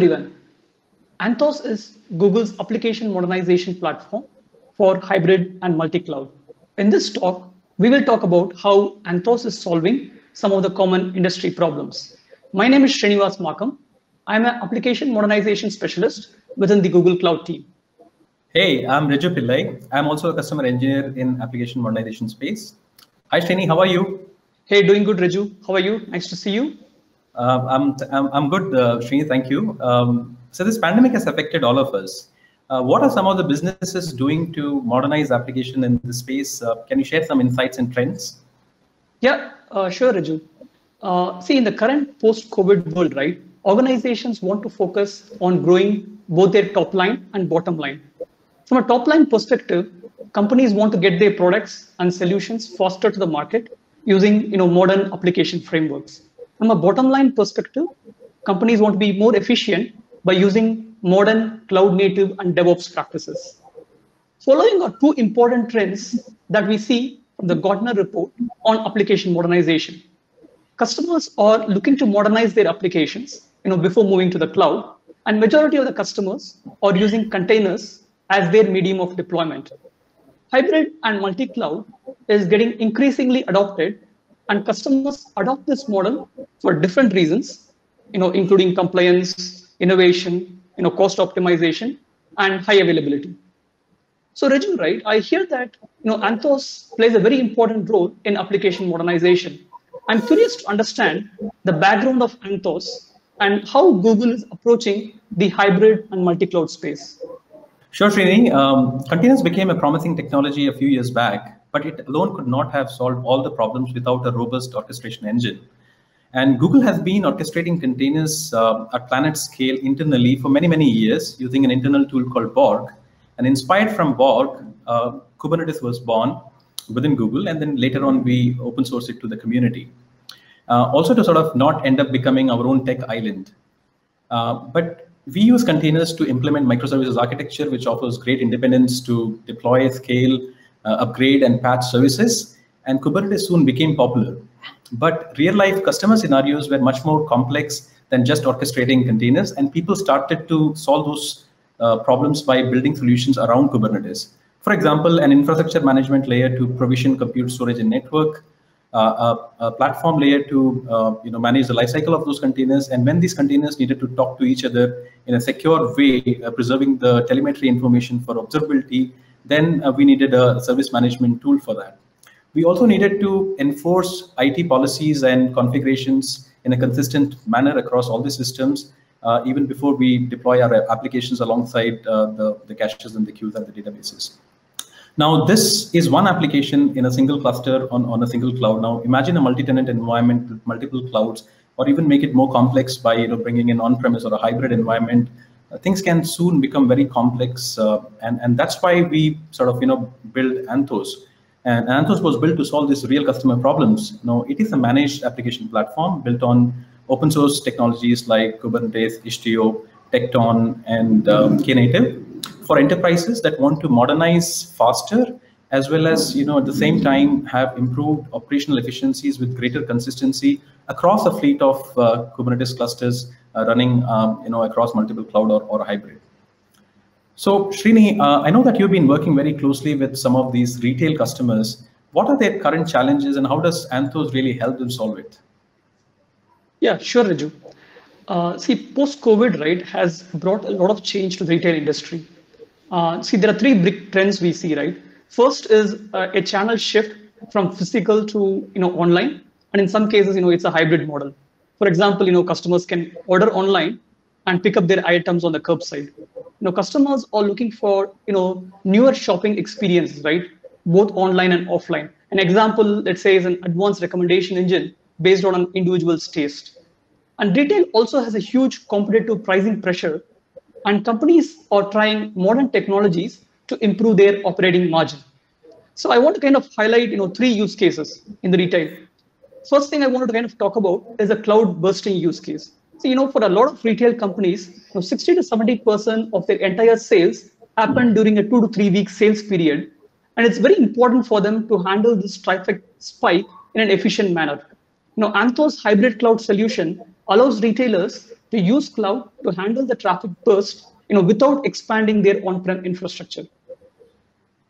Everyone. Anthos is Google's application modernization platform for hybrid and multi-cloud. In this talk, we will talk about how Anthos is solving some of the common industry problems. My name is Srinivas Makam. I'm an application modernization specialist within the Google Cloud team. Hey, I'm Riju Pillai. I'm also a customer engineer in application modernization space. Hi, Srini, how are you? Hey, doing good, Riju. How are you? Nice to see you. Uh, I'm, I'm, I'm good, uh, thank you. Um, so this pandemic has affected all of us. Uh, what are some of the businesses doing to modernize application in the space? Uh, can you share some insights and trends? Yeah, uh, sure, Raju. Uh, see, in the current post-COVID world, right, organizations want to focus on growing both their top line and bottom line. From a top line perspective, companies want to get their products and solutions faster to the market using you know, modern application frameworks. From a bottom line perspective, companies want to be more efficient by using modern cloud native and DevOps practices. Following are two important trends that we see from the Gartner report on application modernization. Customers are looking to modernize their applications you know, before moving to the cloud, and majority of the customers are using containers as their medium of deployment. Hybrid and multi-cloud is getting increasingly adopted, and customers adopt this model for different reasons, you know, including compliance, innovation, you know, cost optimization, and high availability. So Raju, right, I hear that you know Anthos plays a very important role in application modernization. I'm curious to understand the background of Anthos and how Google is approaching the hybrid and multi-cloud space. Sure, Srini. Um, containers became a promising technology a few years back, but it alone could not have solved all the problems without a robust orchestration engine. And Google has been orchestrating containers uh, at planet scale internally for many, many years using an internal tool called Borg. And inspired from Borg, uh, Kubernetes was born within Google, and then later on we open source it to the community. Uh, also to sort of not end up becoming our own tech island. Uh, but we use containers to implement microservices architecture, which offers great independence to deploy, scale, upgrade, and patch services. And Kubernetes soon became popular. But real life customer scenarios were much more complex than just orchestrating containers. And people started to solve those uh, problems by building solutions around Kubernetes. For example, an infrastructure management layer to provision compute storage and network, uh, a, a, platform layer to uh, you know manage the lifecycle of those containers. And when these containers needed to talk to each other in a secure way, uh, preserving the telemetry information for observability, then uh, we needed a service management tool for that. We also needed to enforce IT policies and configurations in a consistent manner across all the systems, uh, even before we deploy our applications alongside uh, the, the caches and the queues and the databases. Now, this is one application in a single cluster on, on a single cloud. Now, imagine a multi-tenant environment with multiple clouds, or even make it more complex by you know, bringing in on-premise or a hybrid environment. Things can soon become very complex, uh, and, and that's why we sort of you know build Anthos. And Anthos was built to solve these real customer problems. Now, it is a managed application platform built on open source technologies like Kubernetes, Istio, Tekton, and um, Knative for enterprises that want to modernize faster as well as you know at the same time have improved operational efficiencies with greater consistency across a fleet of uh, Kubernetes clusters uh, running um, you know across multiple cloud or, or hybrid. So Srini, uh, I know that you've been working very closely with some of these retail customers. What are their current challenges and how does Anthos really help them solve it? Yeah, sure, Raju. Uh, see, post-COVID, right, has brought a lot of change to the retail industry. Uh, see, there are three big trends we see, right? First is uh, a channel shift from physical to you know online, and in some cases, you know, it's a hybrid model. For example, you know, customers can order online and pick up their items on the curbside. You know, customers are looking for you know newer shopping experiences, right? Both online and offline. An example, let's say, is an advanced recommendation engine based on an individual's taste. And retail also has a huge competitive pricing pressure, and companies are trying modern technologies to improve their operating margin. So I want to kind of highlight, you know, three use cases in the retail. First thing I wanted to kind of talk about is a cloud bursting use case. So, you know, for a lot of retail companies, you know, 60 to 70% of their entire sales happen during a two to three week sales period. And it's very important for them to handle this traffic spike in an efficient manner. You know, Anthos hybrid cloud solution allows retailers to use cloud to handle the traffic burst you know, without expanding their on-prem infrastructure.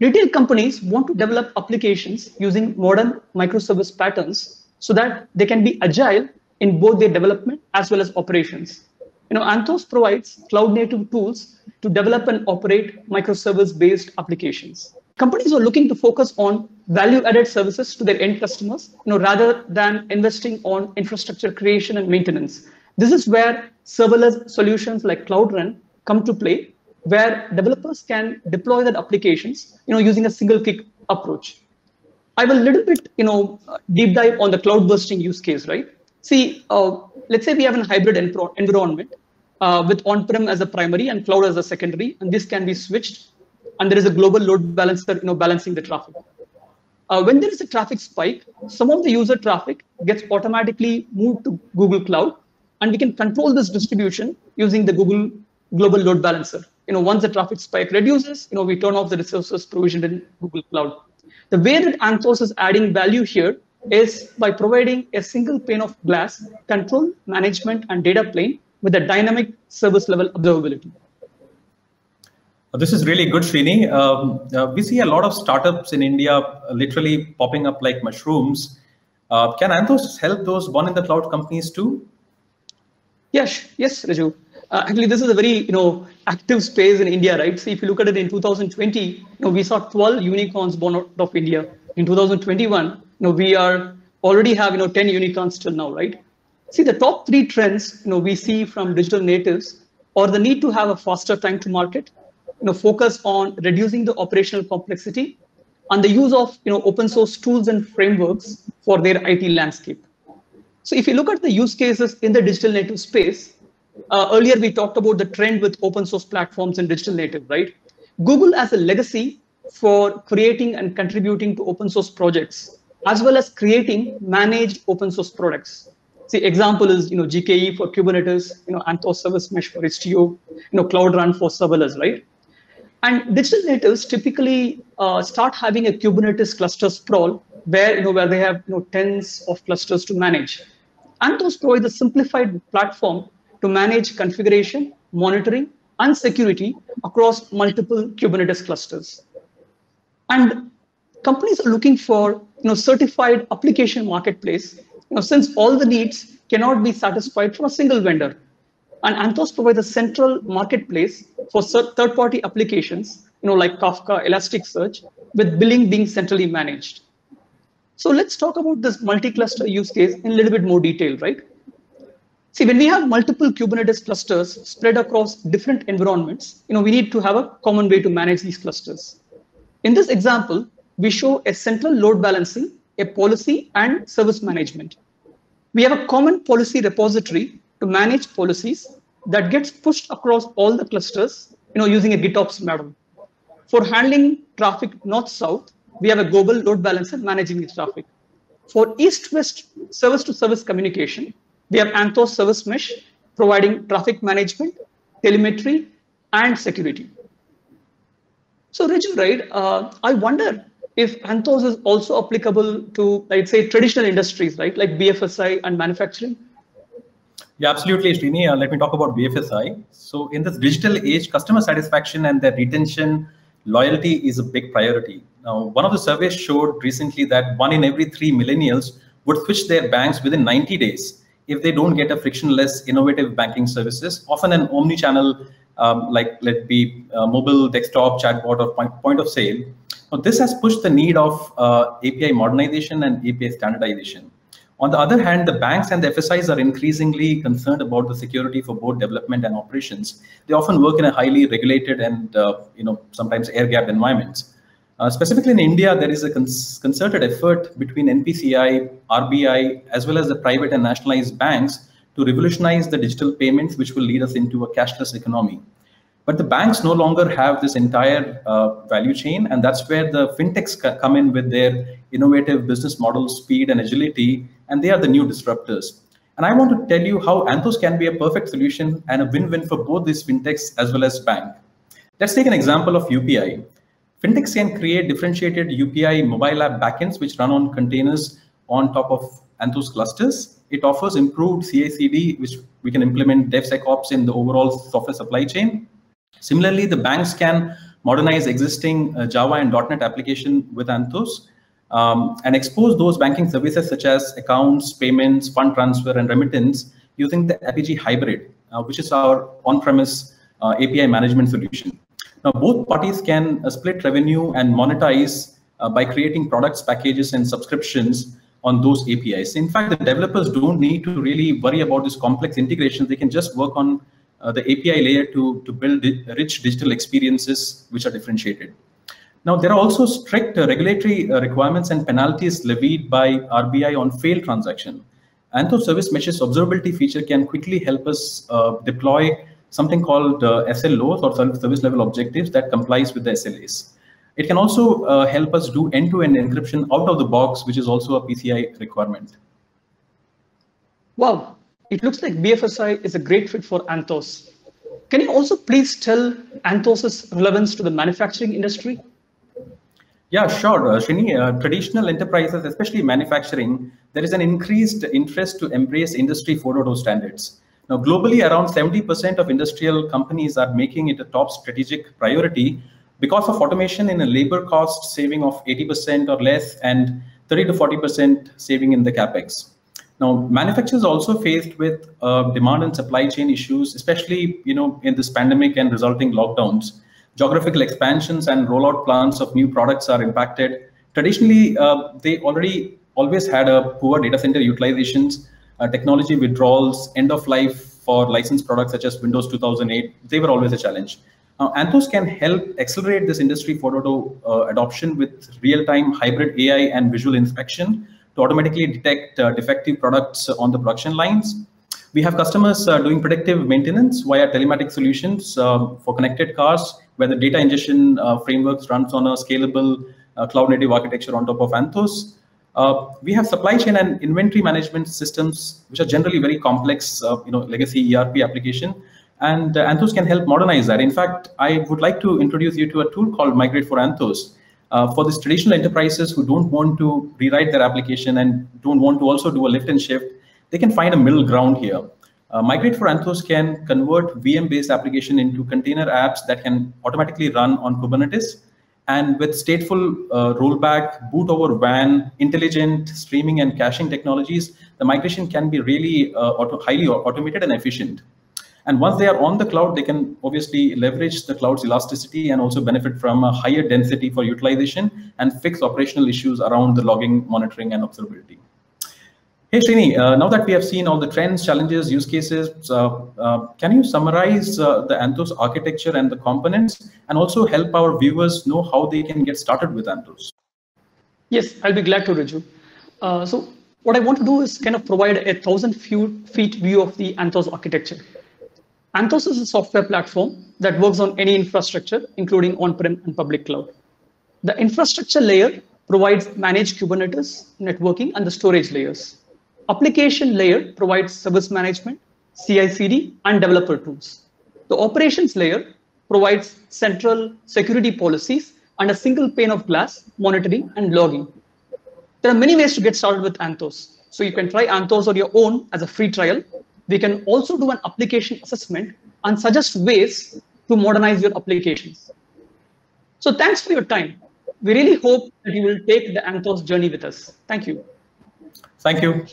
Retail companies want to develop applications using modern microservice patterns so that they can be agile in both their development as well as operations. You know, Anthos provides cloud-native tools to develop and operate microservice-based applications. Companies are looking to focus on value-added services to their end customers, you know, rather than investing on infrastructure creation and maintenance. This is where serverless solutions like Cloud Run come to play where developers can deploy their applications, you know, using a single click approach. I will a little bit, you know, deep dive on the cloud bursting use case, right? See, uh, let's say we have a hybrid environment uh, with on-prem as a primary and cloud as a secondary, and this can be switched, and there is a global load balancer, you know, balancing the traffic. Uh, when there is a traffic spike, some of the user traffic gets automatically moved to Google Cloud, and we can control this distribution using the Google global load balancer. You know, once the traffic spike reduces, you know, we turn off the resources provisioned in Google Cloud. The way that Anthos is adding value here is by providing a single pane of glass, control, management, and data plane with a dynamic service level observability. This is really good, Srini. Um, uh, we see a lot of startups in India uh, literally popping up like mushrooms. Uh, can Anthos help those born in the cloud companies too? Yes, yes, Raju. Uh, actually, this is a very you know active space in India, right? So if you look at it in 2020, you know we saw 12 unicorns born out of India. In 2021, you know we are already have you know 10 unicorns till now, right? See the top three trends you know we see from digital natives or the need to have a faster time to market, you know focus on reducing the operational complexity, and the use of you know open source tools and frameworks for their IT landscape. So if you look at the use cases in the digital native space, uh, earlier we talked about the trend with open source platforms and digital native, right? Google as a legacy for creating and contributing to open source projects, as well as creating managed open source products. See, example is you know GKE for Kubernetes, you know Anthos Service Mesh for Istio, you know Cloud Run for serverless, right? And digital natives typically uh, start having a Kubernetes cluster sprawl where you know where they have you know tens of clusters to manage. Anthos provides a simplified platform to manage configuration, monitoring, and security across multiple Kubernetes clusters. And companies are looking for you know, certified application marketplace, you know, since all the needs cannot be satisfied from a single vendor. And Anthos provides a central marketplace for third-party applications, you know, like Kafka, Elasticsearch, with billing being centrally managed. So let's talk about this multi-cluster use case in a little bit more detail, right? See, when we have multiple Kubernetes clusters spread across different environments, you know, we need to have a common way to manage these clusters. In this example, we show a central load balancing, a policy, and service management. We have a common policy repository to manage policies that gets pushed across all the clusters, you know, using a GitOps model. For handling traffic north-south, we have a global load balancer managing the traffic. For east-west service-to-service communication, we have Anthos Service Mesh providing traffic management, telemetry, and security. So Raju, right, uh, I wonder if Anthos is also applicable to, let's say, traditional industries, right, like BFSI and manufacturing? Yeah, absolutely, Srini. Uh, let me talk about BFSI. So in this digital age, customer satisfaction and their retention, loyalty is a big priority. Now, one of the surveys showed recently that one in every three millennials would switch their banks within 90 days if they don't get a frictionless, innovative banking services, often an omni-channel, um, like let be uh, mobile, desktop, chatbot, or point, point of sale. Now, this has pushed the need of uh, API modernization and API standardization. On the other hand, the banks and the FSIs are increasingly concerned about the security for both development and operations. They often work in a highly regulated and uh, you know sometimes air-gapped environments. Uh, specifically in India, there is a cons concerted effort between NPCI, RBI, as well as the private and nationalized banks to revolutionize the digital payments, which will lead us into a cashless economy. But the banks no longer have this entire uh, value chain, and that's where the fintechs come in with their innovative business model, speed, and agility, and they are the new disruptors. And I want to tell you how Anthos can be a perfect solution and a win-win for both these fintechs as well as bank. Let's take an example of UPI. Fintechs can create differentiated UPI mobile app backends which run on containers on top of Anthos clusters. It offers improved CI/CD, which we can implement DevSecOps in the overall software supply chain. Similarly, the banks can modernize existing uh, Java and .NET application with Anthos um, and expose those banking services such as accounts, payments, fund transfer, and remittance using the Apigee Hybrid, uh, which is our on-premise uh, API management solution. Now, both parties can uh, split revenue and monetize uh, by creating products, packages, and subscriptions on those APIs. In fact, the developers don't need to really worry about this complex integrations. They can just work on uh, the API layer to, to build rich digital experiences which are differentiated. Now, there are also strict uh, regulatory uh, requirements and penalties levied by RBI on failed transaction. Anthos Service Mesh's observability feature can quickly help us uh, deploy something called uh, SLOs or service level objectives that complies with the SLAs. It can also uh, help us do end-to-end -end encryption out of the box, which is also a PCI requirement. Wow, it looks like BFSI is a great fit for Anthos. Can you also please tell Anthos's relevance to the manufacturing industry? Yeah, sure, uh, Srini. Uh, traditional enterprises, especially manufacturing, there is an increased interest to embrace Industry 4.0 standards. Now, globally, around 70% of industrial companies are making it a top strategic priority because of automation in a labor cost saving of 80% or less and 30 to 40% saving in the capex. Now, manufacturers also faced with uh, demand and supply chain issues, especially you know in this pandemic and resulting lockdowns. Geographical expansions and rollout plans of new products are impacted. Traditionally, uh, they already always had a poor data center utilizations, technology withdrawals, end of life for licensed products such as Windows 2008. They were always a challenge. Now, Anthos can help accelerate this Industry 4.0 uh, adoption with real-time hybrid AI and visual inspection to automatically detect uh, defective products on the production lines. We have customers uh, doing predictive maintenance via telematic solutions uh, for connected cars, where the data ingestion uh, frameworks runs on a scalable uh, cloud-native architecture on top of Anthos. We have supply chain and inventory management systems, which are generally very complex, you know, legacy ERP application and uh, Anthos can help modernize that. In fact, I would like to introduce you to a tool called Migrate for Anthos. Uh, for these traditional enterprises who don't want to rewrite their application and don't want to also do a lift and shift, they can find a middle ground here. Uh, Migrate for Anthos can convert VM-based application into container apps that can automatically run on Kubernetes. And with stateful uh, rollback, boot over WAN, intelligent streaming and caching technologies, the migration can be really uh, auto highly automated and efficient. And once they are on the cloud, they can obviously leverage the cloud's elasticity and also benefit from a higher density for utilization and fix operational issues around the logging, monitoring, and observability. Hey, Srini, uh, now that we have seen all the trends, challenges, use cases, uh, uh, can you summarize uh, the Anthos architecture and the components and also help our viewers know how they can get started with Anthos? Yes, I'll be glad to, Raju. Uh, so what I want to do is kind of provide a thousand feet view of the Anthos architecture. Anthos is a software platform that works on any infrastructure, including on-prem and public cloud. The infrastructure layer provides managed Kubernetes, networking, and the storage layers. Application layer provides service management, CI/CD, and developer tools. The operations layer provides central security policies and a single pane of glass monitoring and logging. There are many ways to get started with Anthos. So you can try Anthos on your own as a free trial we can also do an application assessment and suggest ways to modernize your applications. So thanks for your time. We really hope that you will take the Anthos journey with us. Thank you. Thank you.